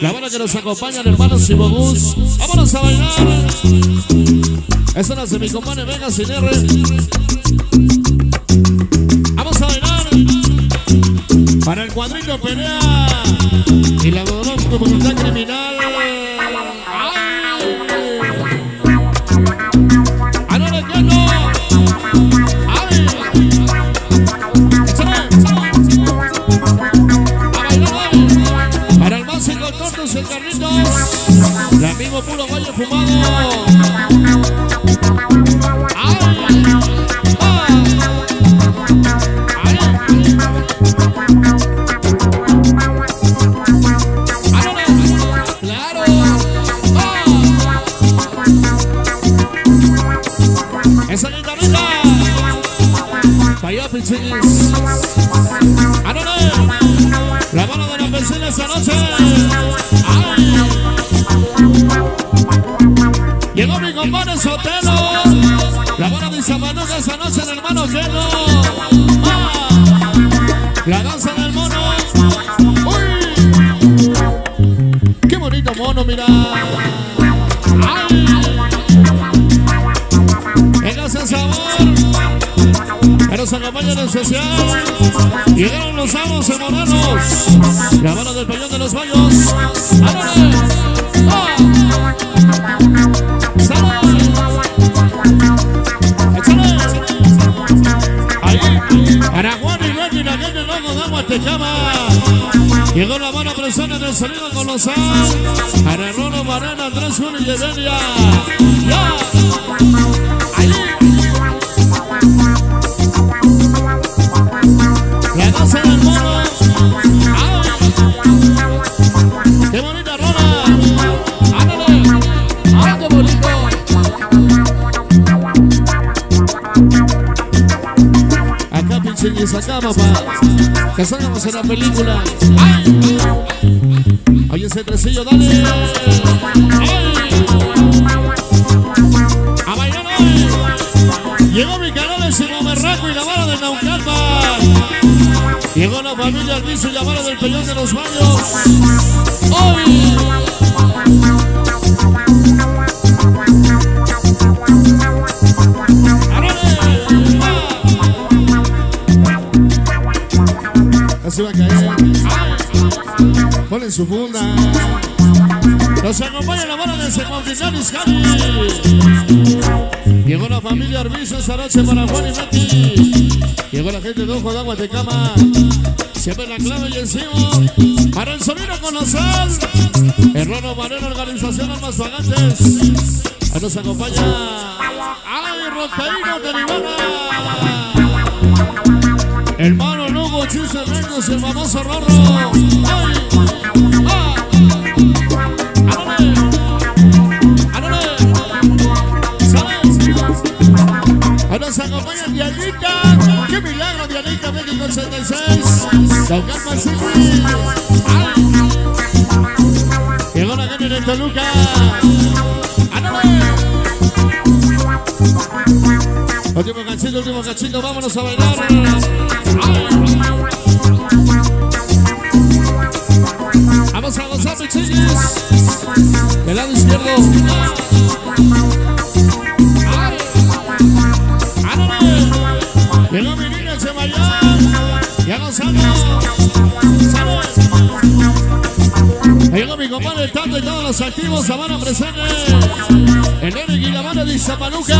La banda que nos acompaña, el hermano Simobús. Vámonos a bailar. Esa es mi compadre Venga sin R. Vamos a bailar. Para el cuadrito pelea. Mismo puro gallo fumado. Claro. Esa guitarrita. Llegó mi compadre Sotelo. La mano de esa noche, el hermano. ¡Ah! La danza del mono. ¡Uy! ¡Qué bonito mono, mira! Ese sabor. Pero se acompaña en especial. Llegaron los amos moranos. La mano del peñón de los baños. La gente loco de Guatecama. Llegó la mano presente del sonido colosal. Para Rolo Marena, Andrés Julio y Evelia. ¡Ya! Y acá, papá. Que salgamos en la película. ¡Ay! Oye, ese tresillo, dale. ¡Ay! A bailar hoy. Llegó mi canal de Simomerraco y la bala de Naucalpa. Llegó la familia Alviso y la bala del Peñón de los Baños. ¡Hoy! Va. Ponen su funda. Nos acompaña la bala de Secontinal Iscali. Llegó la familia Arbizo esta noche para Juan y Betty. Llegó la gente de Ojo de Agua de Cama. Siempre la clave y encima. Para el sonido con la sal. Erroro Marero, organización Almas Pagantes. Ahí nos acompaña. ¡Ay, Rocaíno Caribana! Hermano Lugo, Chuse Rengos, el famoso Rorro. ¡Ah! Ahora nos acompaña Dianita. ¡Qué milagro, Dianita! México 86. Saucalpa City. ¡Ay! Llegó la gente de Toluca. Último cachito, último cachito, vámonos a bailar. ¡Ay! Vamos a gozar, pichillos. Del lado izquierdo. Llegó mi niña Chemayán. Ya gozamos. ¡Salud! Llegó mi compadre Tato y todos los activos a mano presente. El Eric y la mano de Izamanuca.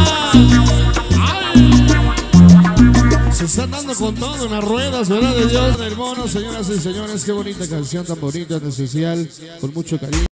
¡Ay! Se están dando con todo en las ruedas, ¿verdad? De Dios del mono, señoras y señores. Qué bonita canción, tan bonita, tan especial, con mucho cariño.